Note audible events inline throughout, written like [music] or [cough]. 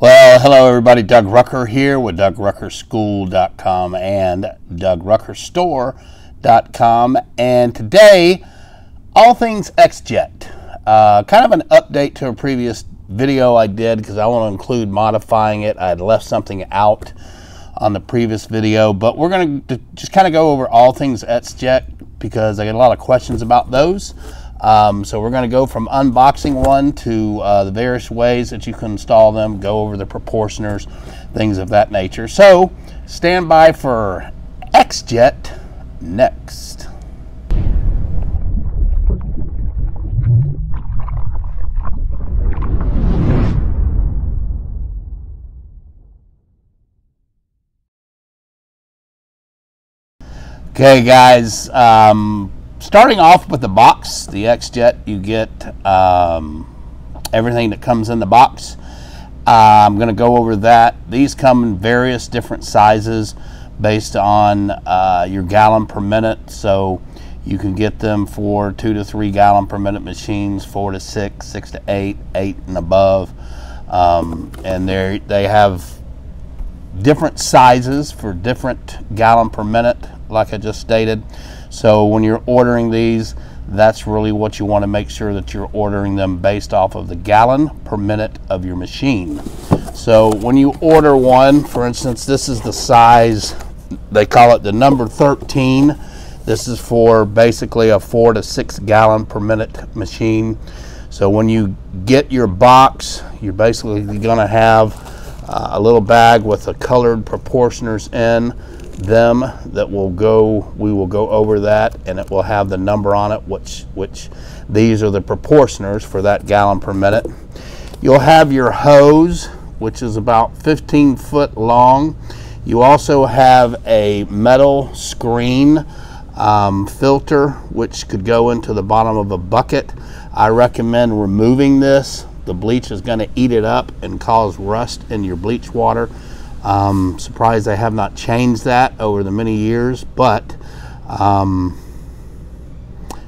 Well, hello everybody. Doug Rucker here with DougRuckerSchool.com and DougRuckerStore.com. And today, all things XJet. Uh, kind of an update to a previous video I did because I want to include modifying it. I had left something out on the previous video, but we're going to just kind of go over all things XJet because I get a lot of questions about those. Um, so we're going to go from unboxing one to uh, the various ways that you can install them, go over the proportioners, things of that nature. So stand by for XJet next. Okay, guys, um, starting off with the box, the XJet, you get um, everything that comes in the box. Uh, I'm going to go over that. These come in various different sizes based on uh, your gallon per minute. So you can get them for two to three gallon per minute machines, four to six, six to eight, eight and above. Um, and they they have different sizes for different gallon per minute, like I just stated. So when you're ordering these, that's really what you want to make sure that you're ordering them based off of the gallon per minute of your machine. So when you order one, for instance, this is the size, they call it the number 13. This is for basically a four to six gallon per minute machine. So when you get your box, you're basically going to have uh, a little bag with the colored proportioners in them that will go we will go over that and it will have the number on it which which these are the proportioners for that gallon per minute. You'll have your hose which is about 15 foot long. You also have a metal screen um, filter which could go into the bottom of a bucket. I recommend removing this. The bleach is going to eat it up and cause rust in your bleach water um, surprised I have not changed that over the many years, but um,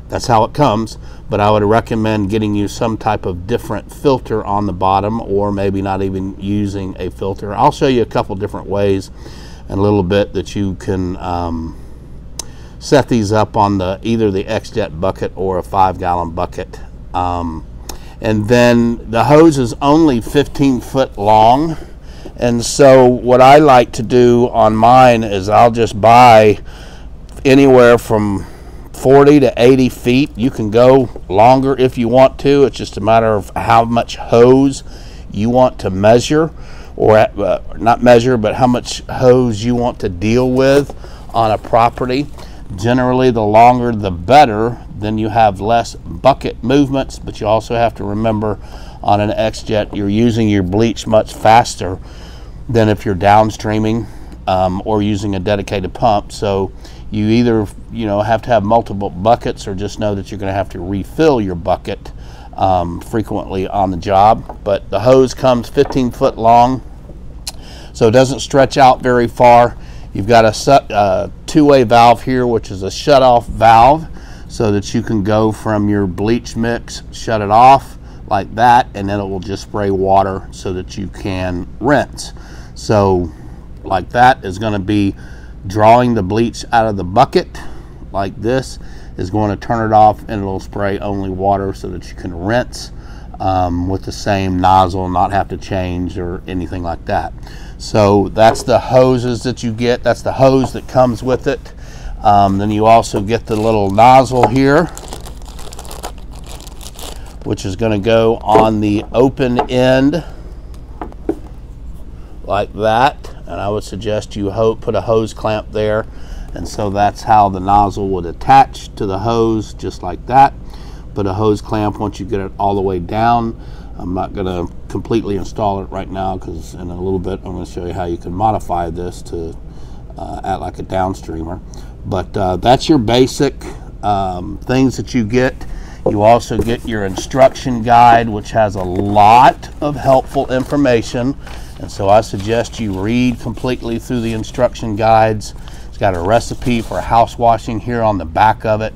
that's how it comes. But I would recommend getting you some type of different filter on the bottom or maybe not even using a filter. I'll show you a couple different ways in a little bit that you can um, set these up on the either the XJet bucket or a five gallon bucket. Um, and then the hose is only 15 foot long and so what I like to do on mine is I'll just buy anywhere from 40 to 80 feet. You can go longer if you want to. It's just a matter of how much hose you want to measure or uh, not measure, but how much hose you want to deal with on a property. Generally, the longer the better, then you have less bucket movements, but you also have to remember on an X-Jet, you're using your bleach much faster than if you're downstreaming um, or using a dedicated pump. So you either you know have to have multiple buckets or just know that you're going to have to refill your bucket um, frequently on the job. But the hose comes 15 foot long, so it doesn't stretch out very far. You've got a uh, two-way valve here, which is a shut-off valve, so that you can go from your bleach mix, shut it off like that, and then it will just spray water so that you can rinse. So like that is going to be drawing the bleach out of the bucket like this is going to turn it off and it'll spray only water so that you can rinse um, with the same nozzle not have to change or anything like that. So that's the hoses that you get. That's the hose that comes with it. Um, then you also get the little nozzle here which is going to go on the open end like that and I would suggest you put a hose clamp there and so that's how the nozzle would attach to the hose just like that. Put a hose clamp once you get it all the way down. I'm not going to completely install it right now because in a little bit I'm going to show you how you can modify this to uh, act like a downstreamer. But uh, that's your basic um, things that you get. You also get your instruction guide which has a lot of helpful information and so I suggest you read completely through the instruction guides. It's got a recipe for house washing here on the back of it.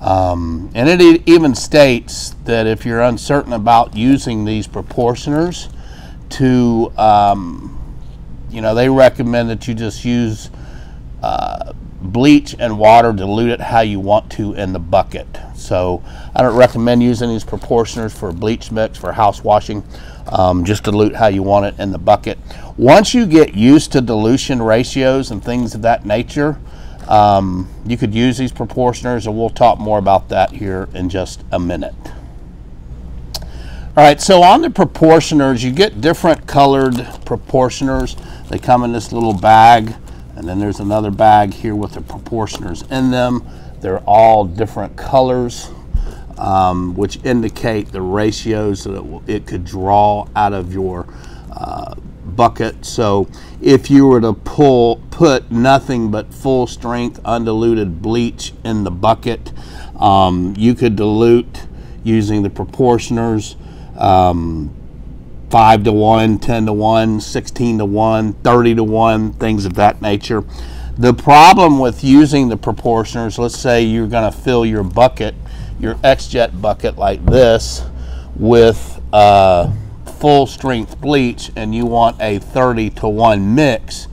Um, and it even states that if you're uncertain about using these proportioners to, um, you know, they recommend that you just use uh, bleach and water, dilute it how you want to in the bucket. So I don't recommend using these proportioners for bleach mix for house washing. Um, just dilute how you want it in the bucket. Once you get used to dilution ratios and things of that nature, um, you could use these proportioners and we'll talk more about that here in just a minute. All right, so on the proportioners, you get different colored proportioners. They come in this little bag, and then there's another bag here with the proportioners in them. They're all different colors, um, which indicate the ratios that it, could draw out of your uh, bucket. So if you were to pull, put nothing but full strength undiluted bleach in the bucket, um, you could dilute using the proportioners um, 5 to 1, 10 to 1, 16 to 1, 30 to 1, things of that nature. The problem with using the proportioners, let's say you're going to fill your bucket, your X-Jet bucket like this, with uh, full strength bleach and you want a 30 to 1 mix,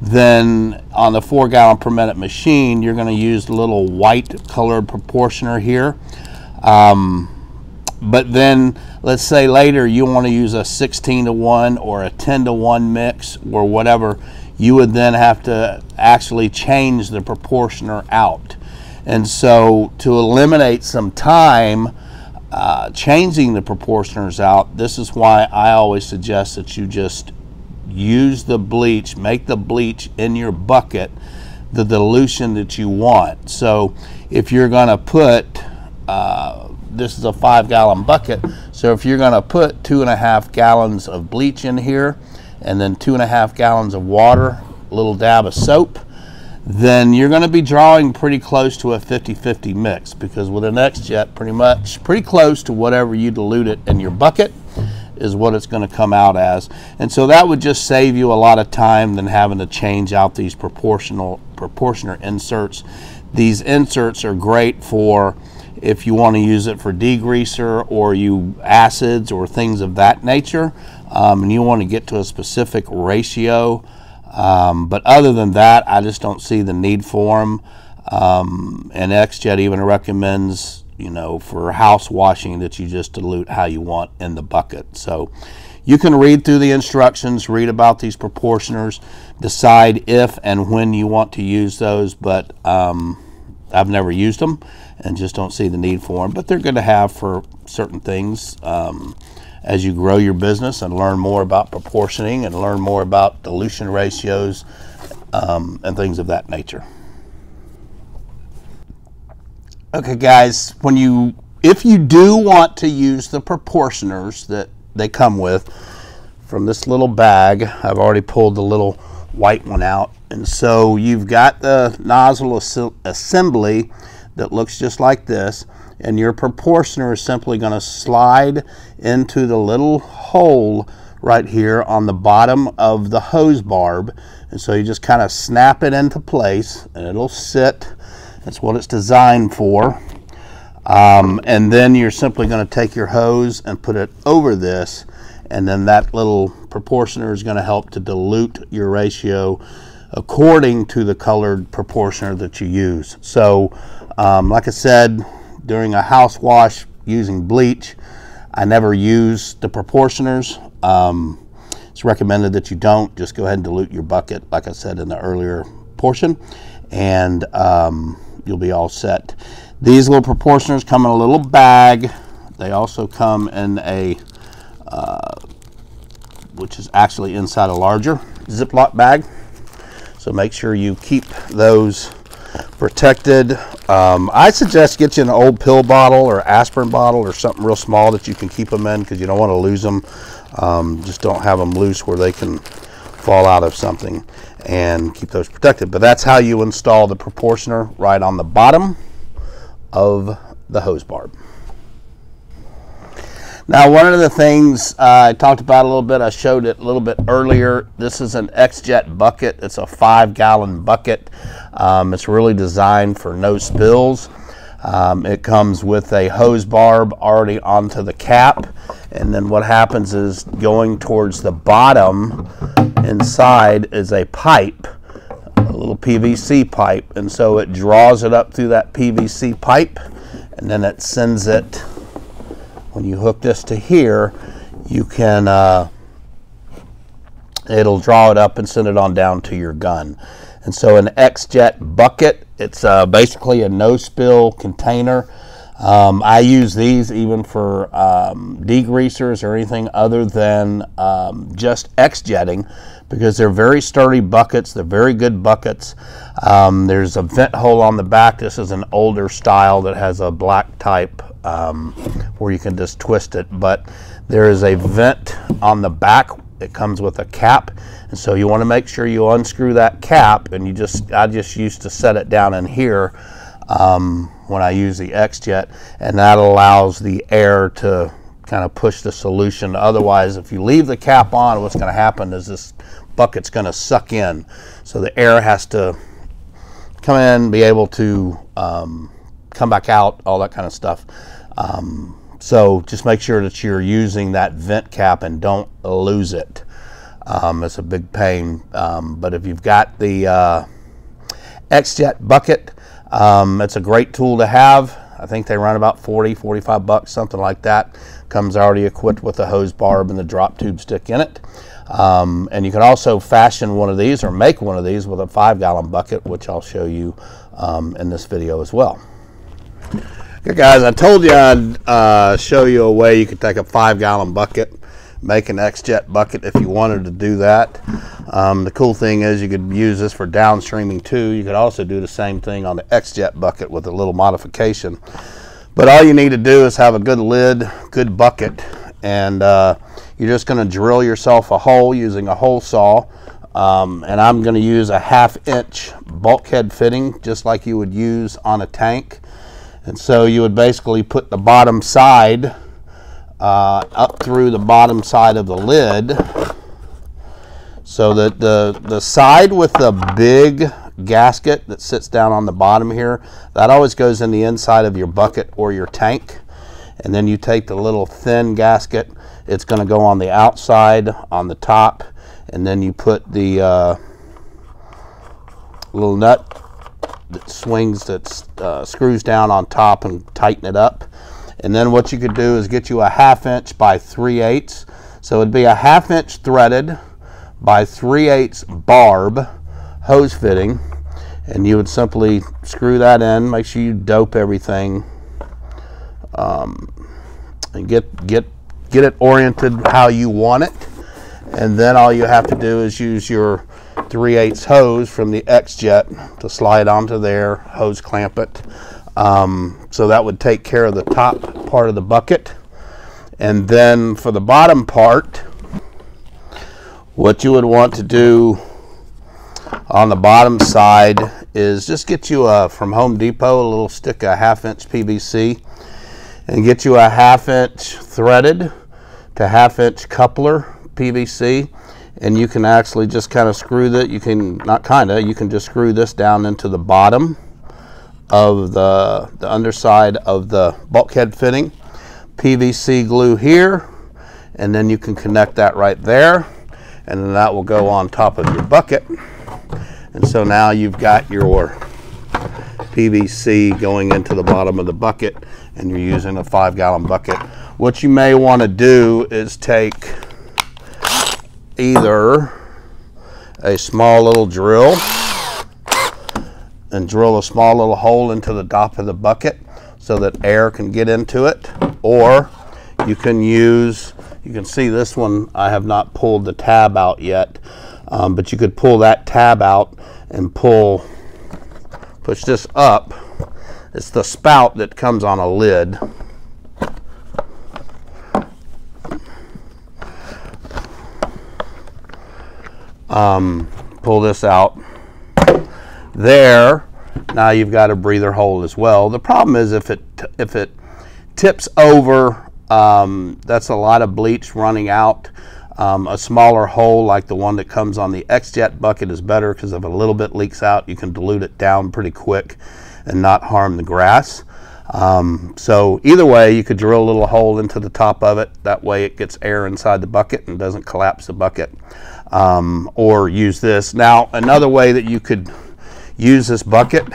then on the 4 gallon per minute machine, you're going to use the little white colored proportioner here. Um, but then let's say later you want to use a 16 to 1 or a 10 to 1 mix or whatever you would then have to actually change the proportioner out and so to eliminate some time uh, changing the proportioners out this is why I always suggest that you just use the bleach make the bleach in your bucket the dilution that you want so if you're going to put uh, this is a five gallon bucket. So if you're going to put two and a half gallons of bleach in here and then two and a half gallons of water, a little dab of soap, then you're going to be drawing pretty close to a 50-50 mix because with an X-Jet pretty much pretty close to whatever you dilute it in your bucket is what it's going to come out as. And so that would just save you a lot of time than having to change out these proportional proportioner inserts. These inserts are great for if you want to use it for degreaser or you acids or things of that nature um, and you want to get to a specific ratio um, but other than that I just don't see the need for them um, and XJet even recommends you know for house washing that you just dilute how you want in the bucket. So you can read through the instructions read about these proportioners decide if and when you want to use those but um, I've never used them and just don't see the need for them. But they're good to have for certain things. Um, as you grow your business and learn more about proportioning and learn more about dilution ratios um, and things of that nature. Okay, guys, when you if you do want to use the proportioners that they come with from this little bag, I've already pulled the little white one out. And so you've got the nozzle assembly that looks just like this and your proportioner is simply going to slide into the little hole right here on the bottom of the hose barb. And so you just kind of snap it into place and it'll sit. That's what it's designed for. Um, and then you're simply going to take your hose and put it over this and then that little proportioner is going to help to dilute your ratio according to the colored proportioner that you use. So um, like I said, during a house wash using bleach, I never use the proportioners. Um, it's recommended that you don't. Just go ahead and dilute your bucket, like I said in the earlier portion, and um, you'll be all set. These little proportioners come in a little bag. They also come in a, uh, which is actually inside a larger Ziploc bag. So make sure you keep those protected. Um, I suggest get you an old pill bottle or aspirin bottle or something real small that you can keep them in because you don't want to lose them. Um, just don't have them loose where they can fall out of something and keep those protected. But that's how you install the proportioner right on the bottom of the hose barb. Now, one of the things uh, I talked about a little bit, I showed it a little bit earlier. This is an X-Jet bucket. It's a five gallon bucket. Um, it's really designed for no spills. Um, it comes with a hose barb already onto the cap. And then what happens is going towards the bottom inside is a pipe, a little PVC pipe. And so it draws it up through that PVC pipe and then it sends it, when you hook this to here, you can, uh, it'll draw it up and send it on down to your gun. And so an X-Jet bucket, it's uh, basically a no-spill container. Um, I use these even for um, degreasers or anything other than um, just X-jetting because they're very sturdy buckets. They're very good buckets. Um, there's a vent hole on the back. This is an older style that has a black type um, where you can just twist it. But there is a vent on the back. It comes with a cap. And so you want to make sure you unscrew that cap. And you just, I just used to set it down in here um, when I use the X-Jet. And that allows the air to kind of push the solution. Otherwise, if you leave the cap on, what's going to happen is this bucket's going to suck in. So the air has to come in, be able to um, come back out, all that kind of stuff. Um, so just make sure that you're using that vent cap and don't lose it. Um, it's a big pain. Um, but if you've got the uh, X-Jet bucket, um, it's a great tool to have. I think they run about 40, 45 bucks, something like that. Comes already equipped with a hose barb and the drop tube stick in it. Um, and you can also fashion one of these or make one of these with a five gallon bucket, which I'll show you um, in this video as well. Guys, I told you I'd uh, show you a way you could take a five gallon bucket, make an X-Jet bucket if you wanted to do that. Um, the cool thing is you could use this for downstreaming too. You could also do the same thing on the X-Jet bucket with a little modification. But all you need to do is have a good lid, good bucket, and uh, you're just going to drill yourself a hole using a hole saw. Um, and I'm going to use a half inch bulkhead fitting just like you would use on a tank. And so you would basically put the bottom side uh, up through the bottom side of the lid so that the, the side with the big gasket that sits down on the bottom here, that always goes in the inside of your bucket or your tank. And then you take the little thin gasket it's going to go on the outside, on the top, and then you put the uh, little nut that swings, that uh, screws down on top and tighten it up. And then what you could do is get you a half inch by 3 eighths. So it'd be a half inch threaded by 3 eighths barb hose fitting. And you would simply screw that in, make sure you dope everything, um, and get, get get it oriented how you want it. And then all you have to do is use your 3 8 hose from the X-Jet to slide onto there, hose clamp it. Um, so that would take care of the top part of the bucket. And then for the bottom part, what you would want to do on the bottom side is just get you a, from Home Depot, a little stick of half inch PVC and get you a half inch threaded to half inch coupler PVC and you can actually just kind of screw that you can not kind of you can just screw this down into the bottom of the, the underside of the bulkhead fitting. PVC glue here and then you can connect that right there and then that will go on top of your bucket. And so now you've got your PVC going into the bottom of the bucket and you're using a five gallon bucket. What you may want to do is take either a small little drill and drill a small little hole into the top of the bucket so that air can get into it or you can use you can see this one I have not pulled the tab out yet um, but you could pull that tab out and pull push this up. It's the spout that comes on a lid um, pull this out. There now you've got a breather hole as well. The problem is if it if it tips over um, that's a lot of bleach running out. Um, a smaller hole like the one that comes on the X-Jet bucket is better because if a little bit leaks out you can dilute it down pretty quick and not harm the grass Um, so either way, you could drill a little hole into the top of it. That way it gets air inside the bucket and doesn't collapse the bucket. Um, or use this. Now, another way that you could use this bucket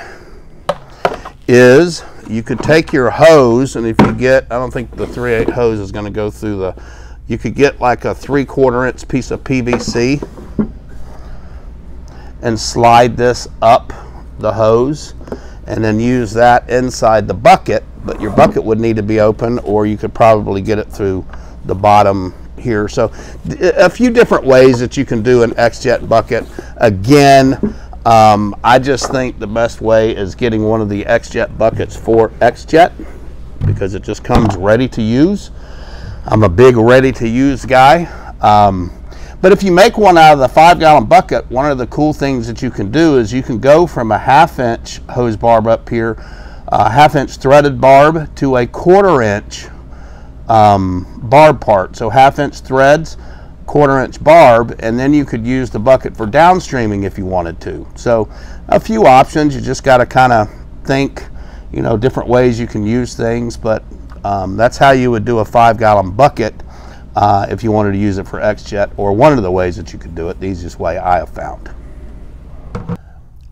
is you could take your hose and if you get, I don't think the 3 8 hose is going to go through the, you could get like a 3 quarter inch piece of PVC and slide this up the hose and then use that inside the bucket but your bucket would need to be open or you could probably get it through the bottom here. So a few different ways that you can do an XJet bucket. Again um, I just think the best way is getting one of the XJet buckets for XJet because it just comes ready to use. I'm a big ready to use guy. Um, but if you make one out of the five gallon bucket, one of the cool things that you can do is you can go from a half inch hose barb up here, a half inch threaded barb to a quarter inch um, barb part. So half inch threads, quarter inch barb, and then you could use the bucket for downstreaming if you wanted to. So a few options, you just got to kind of think, you know, different ways you can use things, but um, that's how you would do a five gallon bucket uh, if you wanted to use it for XJet or one of the ways that you could do it, the easiest way I have found.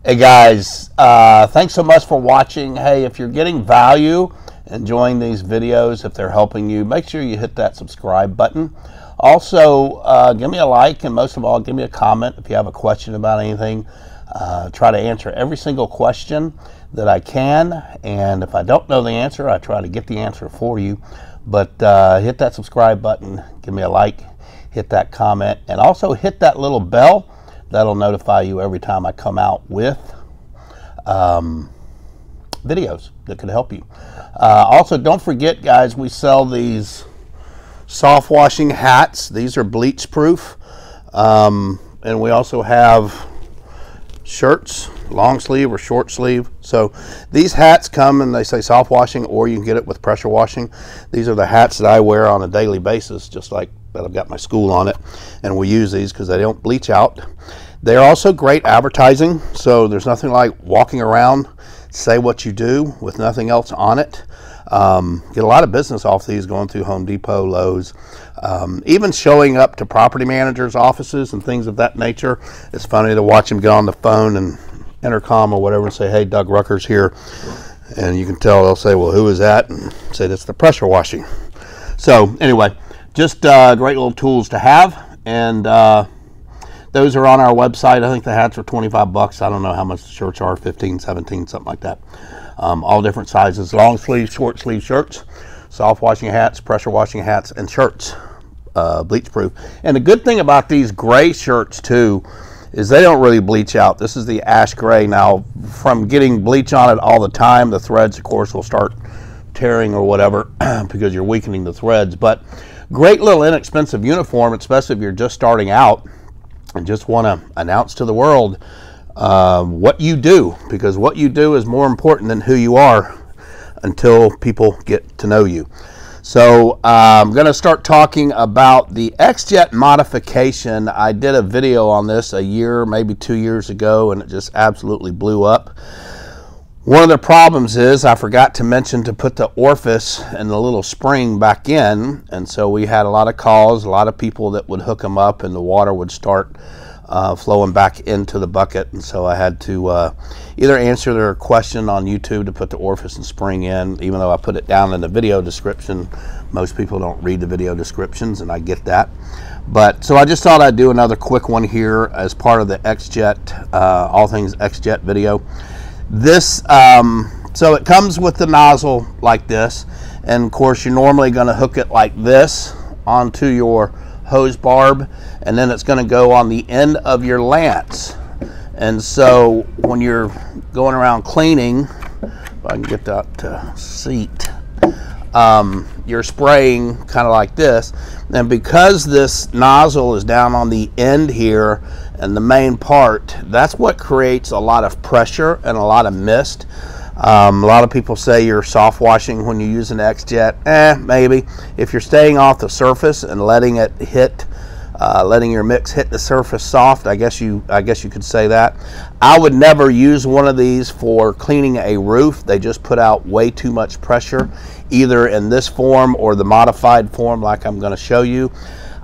Hey guys, uh, thanks so much for watching. Hey, if you're getting value, enjoying these videos, if they're helping you, make sure you hit that subscribe button. Also, uh, give me a like, and most of all, give me a comment if you have a question about anything. Uh, try to answer every single question that I can, and if I don't know the answer, I try to get the answer for you. But uh, hit that subscribe button, give me a like, hit that comment, and also hit that little bell. That'll notify you every time I come out with um, videos that could help you. Uh, also, don't forget, guys, we sell these soft washing hats. These are bleach proof. Um, and we also have shirts, long sleeve or short sleeve. So these hats come and they say soft washing or you can get it with pressure washing. These are the hats that I wear on a daily basis, just like that I've got my school on it. And we use these because they don't bleach out. They're also great advertising. So there's nothing like walking around, say what you do with nothing else on it. Um, get a lot of business off these going through Home Depot, Lowe's, um, even showing up to property managers' offices and things of that nature. It's funny to watch them get on the phone and intercom or whatever and say, "Hey, Doug Rucker's here," and you can tell they'll say, "Well, who is that?" and say, "That's the pressure washing." So anyway, just uh, great little tools to have, and uh, those are on our website. I think the hats are 25 bucks. I don't know how much the shirts are, 15, 17, something like that um, all different sizes, long sleeve, short sleeve shirts, soft washing hats, pressure washing hats, and shirts, uh, bleach proof. And the good thing about these gray shirts too is they don't really bleach out. This is the ash gray. Now, from getting bleach on it all the time, the threads, of course, will start tearing or whatever [clears throat] because you're weakening the threads. But great little inexpensive uniform, especially if you're just starting out and just want to announce to the world uh, what you do, because what you do is more important than who you are until people get to know you. So uh, I'm going to start talking about the XJet modification. I did a video on this a year, maybe two years ago, and it just absolutely blew up. One of the problems is I forgot to mention to put the orifice and the little spring back in, and so we had a lot of calls, a lot of people that would hook them up, and the water would start uh, flowing back into the bucket. And so I had to uh, either answer their question on YouTube to put the orifice and spring in, even though I put it down in the video description. Most people don't read the video descriptions, and I get that. But so I just thought I'd do another quick one here as part of the XJet, uh, all things XJet video. This, um, so it comes with the nozzle like this. And of course, you're normally going to hook it like this onto your hose barb and then it's going to go on the end of your lance and so when you're going around cleaning if I can get that uh, seat um, you're spraying kind of like this. And because this nozzle is down on the end here and the main part that's what creates a lot of pressure and a lot of mist um, a lot of people say you're soft washing when you use an XJet. Eh, maybe. If you're staying off the surface and letting it hit uh, letting your mix hit the surface soft. I guess you I guess you could say that. I would never use one of these for cleaning a roof. They just put out way too much pressure, either in this form or the modified form, like I'm going to show you.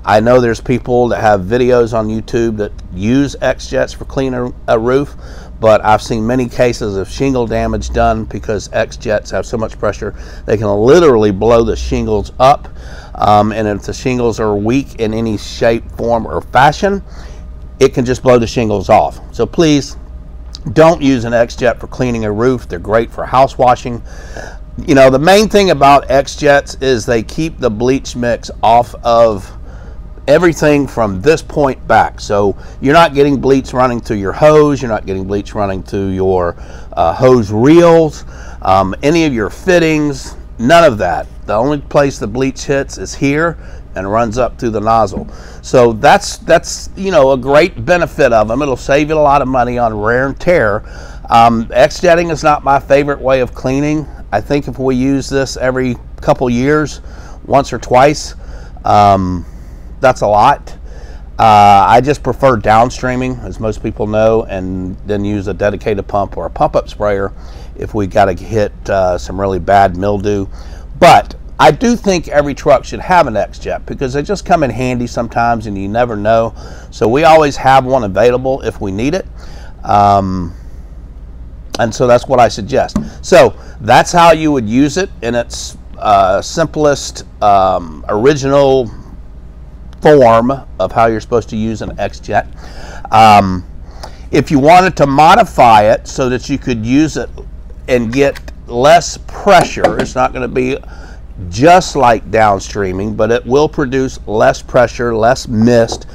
I know there's people that have videos on YouTube that use X-Jets for cleaning a roof, but I've seen many cases of shingle damage done because X-Jets have so much pressure they can literally blow the shingles up. Um, and if the shingles are weak in any shape, form, or fashion, it can just blow the shingles off. So please don't use an X-Jet for cleaning a roof. They're great for house washing. You know, the main thing about X-Jets is they keep the bleach mix off of everything from this point back. So you're not getting bleach running through your hose, you're not getting bleach running through your uh, hose reels, um, any of your fittings, none of that. The only place the bleach hits is here and runs up through the nozzle. So that's that's you know a great benefit of them. It'll save you a lot of money on wear and tear. Um, X-jetting is not my favorite way of cleaning. I think if we use this every couple years, once or twice, um, that's a lot. Uh, I just prefer downstreaming, as most people know, and then use a dedicated pump or a pump up sprayer if we got to hit uh, some really bad mildew. But I do think every truck should have an X-Jet because they just come in handy sometimes and you never know. So we always have one available if we need it. Um, and so that's what I suggest. So that's how you would use it in its uh, simplest, um, original form of how you're supposed to use an X-Jet. Um, if you wanted to modify it so that you could use it and get less pressure, it's not going to be just like downstreaming, but it will produce less pressure, less mist,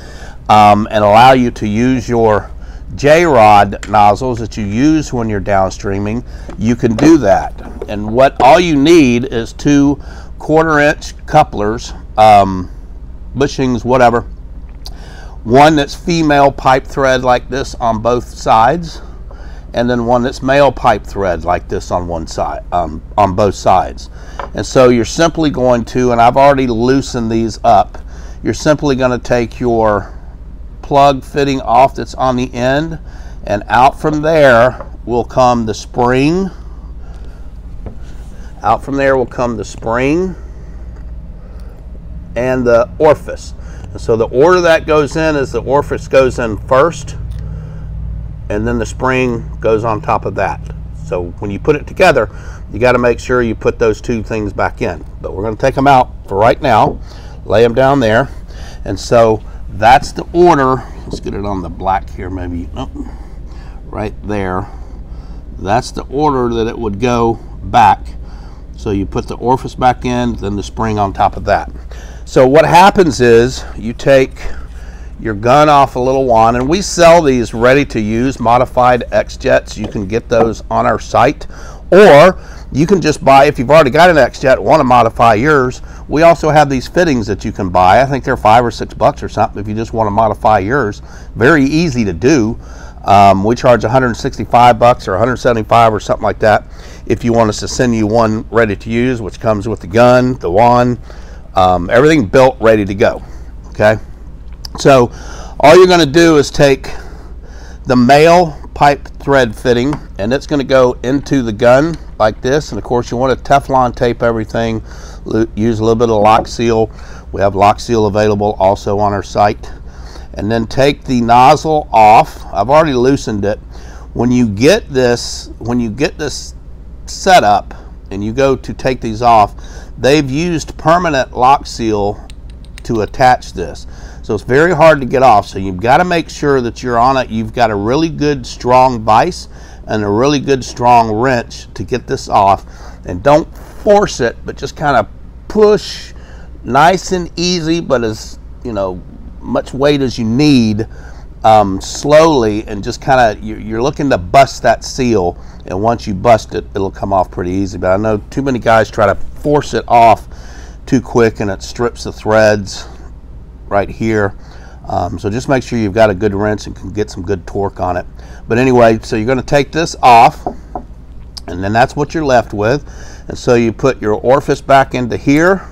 um, and allow you to use your J-rod nozzles that you use when you're downstreaming. You can do that. And what all you need is two quarter inch couplers. Um, bushings, whatever. One that's female pipe thread like this on both sides, and then one that's male pipe thread like this on one side, um, on both sides. And so you're simply going to, and I've already loosened these up, you're simply going to take your plug fitting off that's on the end, and out from there will come the spring. Out from there will come the spring and the orifice. And so the order that goes in is the orifice goes in first, and then the spring goes on top of that. So when you put it together, you got to make sure you put those two things back in. But we're going to take them out for right now, lay them down there. And so that's the order. Let's get it on the black here, maybe. Oh, right there. That's the order that it would go back. So you put the orifice back in, then the spring on top of that. So what happens is you take your gun off a little wand, and we sell these ready to use modified X-Jets. You can get those on our site, or you can just buy, if you've already got an X-Jet, want to modify yours, we also have these fittings that you can buy. I think they're five or six bucks or something if you just want to modify yours. Very easy to do. Um, we charge 165 bucks or 175 or something like that if you want us to send you one ready to use, which comes with the gun, the wand, um, everything built, ready to go. Okay, so all you're going to do is take the male pipe thread fitting, and it's going to go into the gun like this. And of course, you want to Teflon tape everything. Use a little bit of lock seal. We have lock seal available also on our site. And then take the nozzle off. I've already loosened it. When you get this, when you get this set up, and you go to take these off, they've used permanent lock seal to attach this. So it's very hard to get off. So you've got to make sure that you're on it. You've got a really good strong vise and a really good strong wrench to get this off. And don't force it, but just kind of push nice and easy, but as you know, much weight as you need um, slowly and just kind of you're looking to bust that seal. And once you bust it it'll come off pretty easy. But I know too many guys try to force it off too quick and it strips the threads right here. Um, so just make sure you've got a good wrench and can get some good torque on it. But anyway so you're going to take this off and then that's what you're left with. And so you put your orifice back into here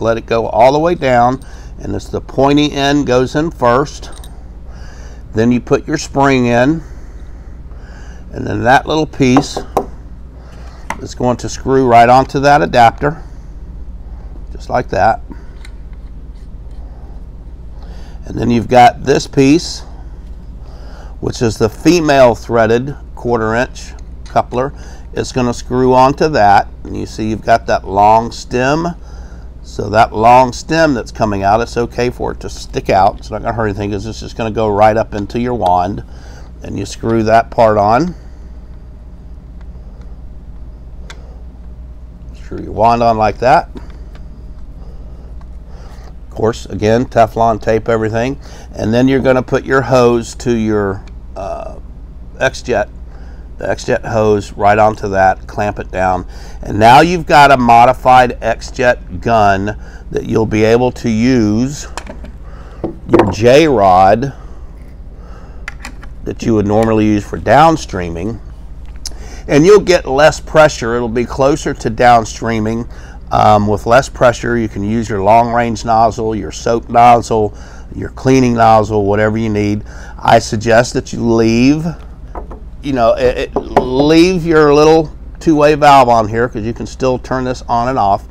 let it go all the way down And it's the pointy end goes in first. Then you put your spring in. And then that little piece is going to screw right onto that adapter. Just like that. And then you've got this piece, which is the female threaded quarter inch coupler. It's going to screw onto that. And you see you've got that long stem. So that long stem that's coming out, it's okay for it to stick out. It's not going to hurt anything because it's just going to go right up into your wand. And you screw that part on. Screw your wand on like that. Of course, again, Teflon tape everything. And then you're going to put your hose to your uh, X-Jet the X-Jet hose right onto that, clamp it down. And now you've got a modified X-Jet gun that you'll be able to use your J-rod that you would normally use for downstreaming. And you'll get less pressure. It'll be closer to downstreaming. Um, with less pressure, you can use your long range nozzle, your soap nozzle, your cleaning nozzle, whatever you need. I suggest that you leave you know, it, it, leave your little two-way valve on here because you can still turn this on and off.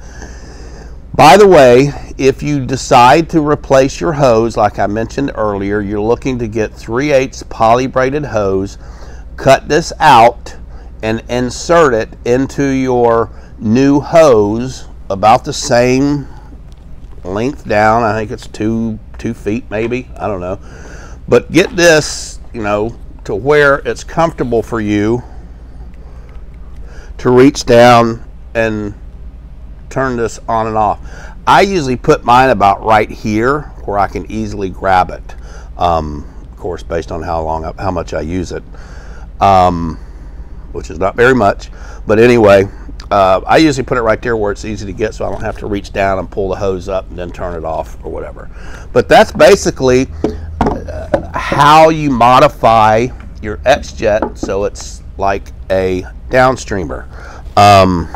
By the way, if you decide to replace your hose, like I mentioned earlier, you're looking to get 3 8 poly braided hose, cut this out and insert it into your new hose about the same length down. I think it's two two feet maybe. I don't know. But get this, you know, to where it's comfortable for you to reach down and turn this on and off. I usually put mine about right here where I can easily grab it. Um, of course, based on how long, how much I use it, um, which is not very much. But anyway, uh, I usually put it right there where it's easy to get so I don't have to reach down and pull the hose up and then turn it off or whatever. But that's basically uh, how you modify your X-Jet so it's like a downstreamer. Um,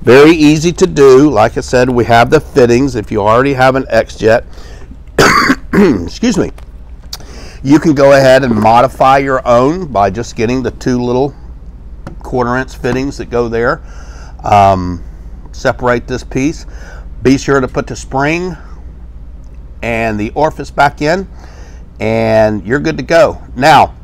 very easy to do. Like I said, we have the fittings. If you already have an X-Jet, [coughs] excuse me, you can go ahead and modify your own by just getting the two little quarter inch fittings that go there. Um, separate this piece. Be sure to put the spring and the orifice back in and you're good to go. Now,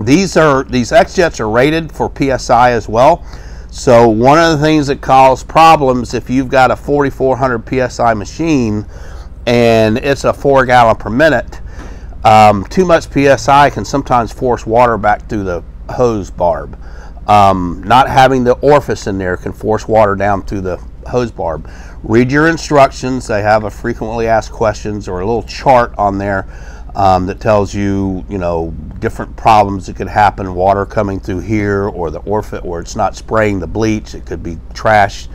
these are these X-Jets are rated for PSI as well. So one of the things that cause problems if you've got a 4400 PSI machine and it's a four gallon per minute, um, too much PSI can sometimes force water back through the hose barb. Um, not having the orifice in there can force water down through the hose barb. Read your instructions. They have a frequently asked questions or a little chart on there um, that tells you, you know, different problems that could happen, water coming through here or the orifice where it's not spraying the bleach. It could be trash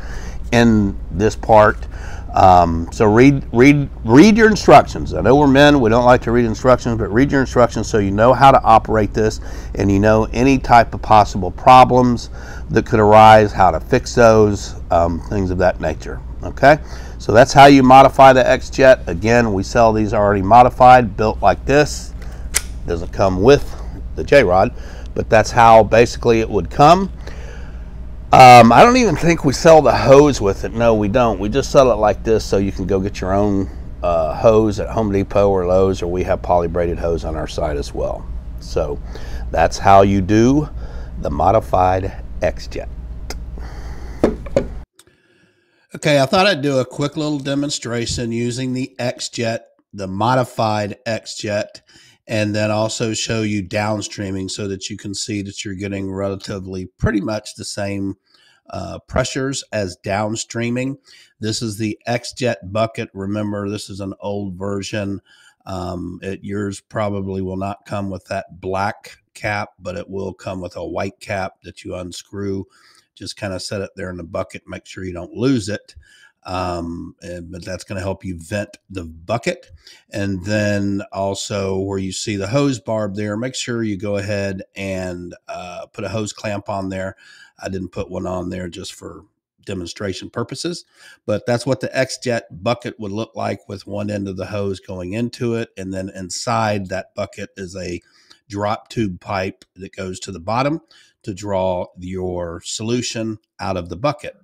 in this part. Um, so read, read, read your instructions. I know we're men, we don't like to read instructions, but read your instructions so you know how to operate this and you know any type of possible problems that could arise, how to fix those, um, things of that nature. Okay, so that's how you modify the X-Jet. Again, we sell these already modified, built like this. Doesn't come with the J-Rod, but that's how basically it would come. Um, I don't even think we sell the hose with it. No, we don't. We just sell it like this so you can go get your own uh, hose at Home Depot or Lowe's, or we have poly braided hose on our site as well. So that's how you do the modified X-Jet. Okay, I thought I'd do a quick little demonstration using the X-Jet, the modified X-Jet, and then also show you downstreaming so that you can see that you're getting relatively pretty much the same uh, pressures as downstreaming. This is the X-Jet bucket. Remember, this is an old version. Um, it, yours probably will not come with that black cap, but it will come with a white cap that you unscrew just kind of set it there in the bucket, make sure you don't lose it. Um, and, but that's going to help you vent the bucket. And then also where you see the hose barb there, make sure you go ahead and uh, put a hose clamp on there. I didn't put one on there just for demonstration purposes. But that's what the X-Jet bucket would look like with one end of the hose going into it. And then inside that bucket is a drop tube pipe that goes to the bottom to draw your solution out of the bucket.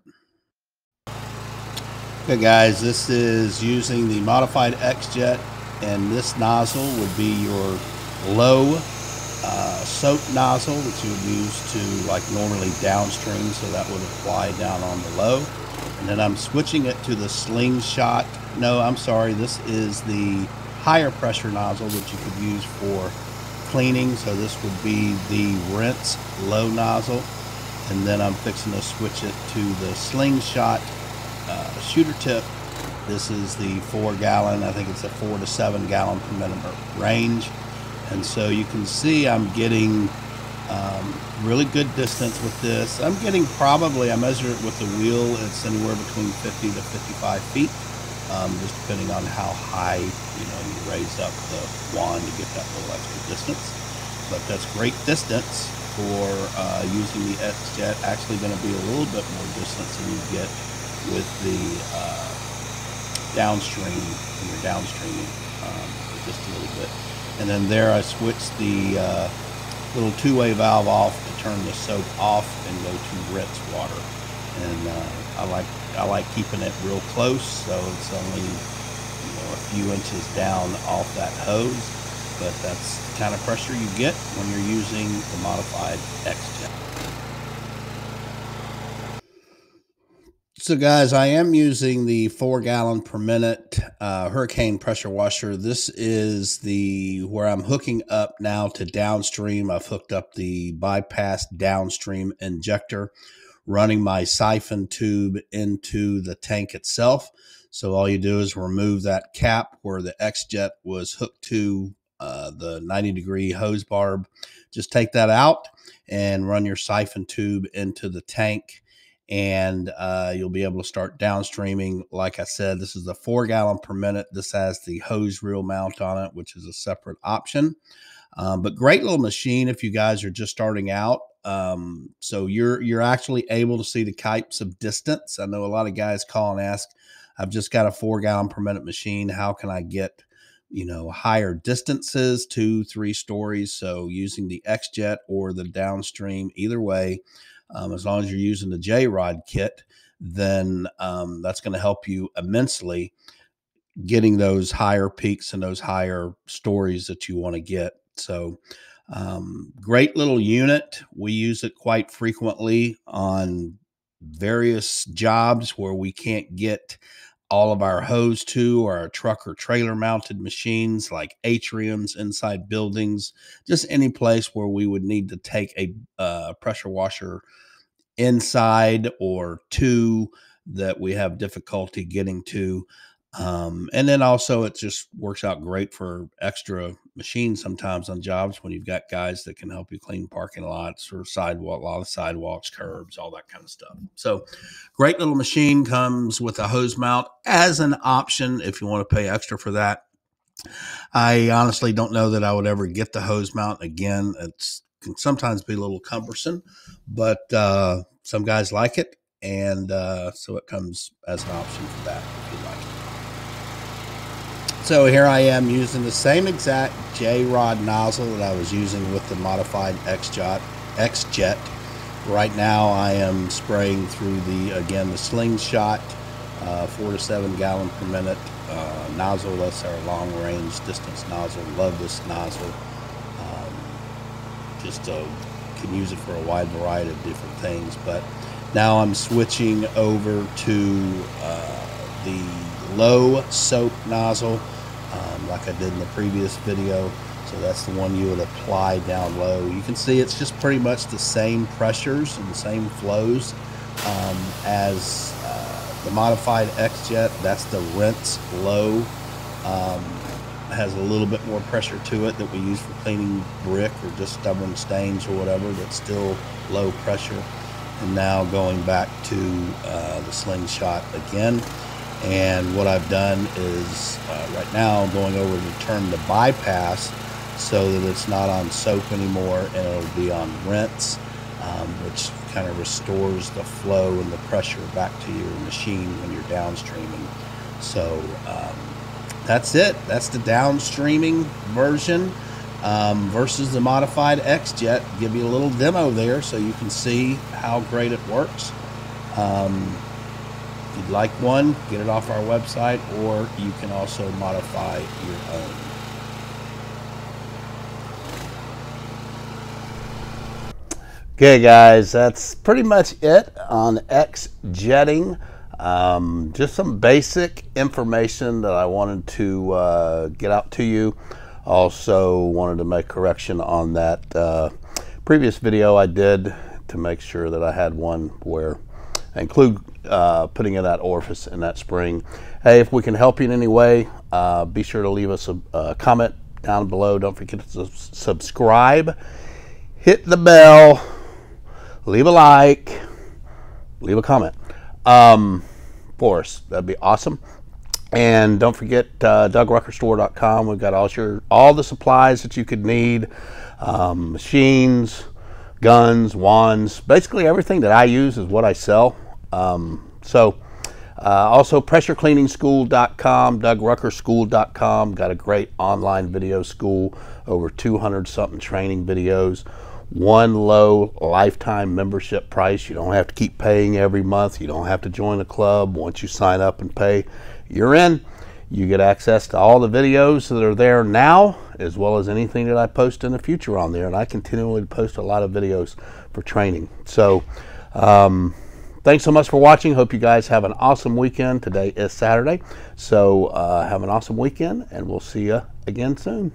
Okay guys, this is using the modified X-Jet and this nozzle would be your low uh, soap nozzle that you would use to like normally downstream so that would apply down on the low and then I'm switching it to the slingshot no I'm sorry this is the higher pressure nozzle that you could use for cleaning so this would be the rinse low nozzle and then I'm fixing to switch it to the slingshot uh, shooter tip this is the four gallon I think it's a four to seven gallon per minute range and so you can see I'm getting um, really good distance with this. I'm getting probably, I measure it with the wheel, it's anywhere between 50 to 55 feet, um, just depending on how high, you know, you raise up the wand to get that little extra distance. But that's great distance for uh, using the X-Jet. Actually going to be a little bit more distance than you get with the uh, downstream, when you're downstreaming, um, just a little bit. And then there I switched the uh, little two-way valve off to turn the soap off and go to rinse water. And uh, I like I like keeping it real close, so it's only a few inches down off that hose. But that's the kind of pressure you get when you're using the modified X-Jet. So, guys, I am using the four gallon per minute uh, hurricane pressure washer. This is the where I'm hooking up now to downstream. I've hooked up the bypass downstream injector, running my siphon tube into the tank itself. So, all you do is remove that cap where the X Jet was hooked to uh, the 90 degree hose barb. Just take that out and run your siphon tube into the tank and uh, you'll be able to start downstreaming. Like I said, this is a four gallon per minute. This has the hose reel mount on it, which is a separate option. Um, but great little machine if you guys are just starting out. Um, so you're you're actually able to see the types of distance. I know a lot of guys call and ask, "I've just got a four gallon per minute machine. How can I get?" you know higher distances two three stories so using the xjet or the downstream either way um, as long as you're using the J Rod kit, then um, that's going to help you immensely getting those higher peaks and those higher stories that you want to get. So, um, great little unit. We use it quite frequently on various jobs where we can't get all of our hose to or our truck or trailer mounted machines like atriums inside buildings, just any place where we would need to take a uh, pressure washer inside or to that we have difficulty getting to. Um, and then also it just works out great for extra machines sometimes on jobs when you've got guys that can help you clean parking lots or sidewalk, a lot of sidewalks, curbs, all that kind of stuff. So great little machine comes with a hose mount as an option if you want to pay extra for that. I honestly don't know that I would ever get the hose mount again. It can sometimes be a little cumbersome, but uh, some guys like it, and uh, so it comes as an option for that if you like it. So here I am using the same exact J-Rod nozzle that I was using with the modified X-Jet. X-Jet. Right now I am spraying through the, again, the slingshot, uh, four to seven gallon per minute uh, nozzle. That's our long range distance nozzle. Love this nozzle. Um, just uh, can use it for a wide variety of different things. But now I'm switching over to uh, the low soap nozzle like I did in the previous video. So that's the one you would apply down low. You can see it's just pretty much the same pressures and the same flows um, as uh, the modified X-Jet. That's the rinse low. Um, has a little bit more pressure to it that we use for cleaning brick or just stubborn stains or whatever, that's still low pressure. And now going back to uh, the slingshot again. And what I've done is uh, right now I'm going over to turn the bypass so that it's not on soap anymore and it'll be on rinse, um, which kind of restores the flow and the pressure back to your machine when you're downstreaming. So um, that's it. That's the downstreaming version um, versus the modified XJet. Give you a little demo there so you can see how great it works. Um, if you'd like one, get it off our website, or you can also modify your own. Okay, guys, that's pretty much it on X jetting. Um, just some basic information that I wanted to uh, get out to you. Also, wanted to make correction on that uh, previous video I did to make sure that I had one where I include uh, putting in that orifice in that spring. Hey, if we can help you in any way, uh, be sure to leave us a, a comment down below. Don't forget to subscribe, hit the bell leave a like, leave a comment um, for us. That'd be awesome. And don't forget uh, DougRuckerStore.com. We've got all your all the supplies that you could need, um, machines, guns, wands, basically everything that I use is what I sell. Um, so. Uh, also, pressurecleaningschool.com, DougRuckerSchool.com. Got a great online video school, over 200 something training videos one low lifetime membership price. You don't have to keep paying every month. You don't have to join a club. Once you sign up and pay, you're in. You get access to all the videos that are there now, as well as anything that I post in the future on there. And I continually post a lot of videos for training. So, um, thanks so much for watching. Hope you guys have an awesome weekend. Today is Saturday. So, uh, have an awesome weekend, and we'll see you again soon.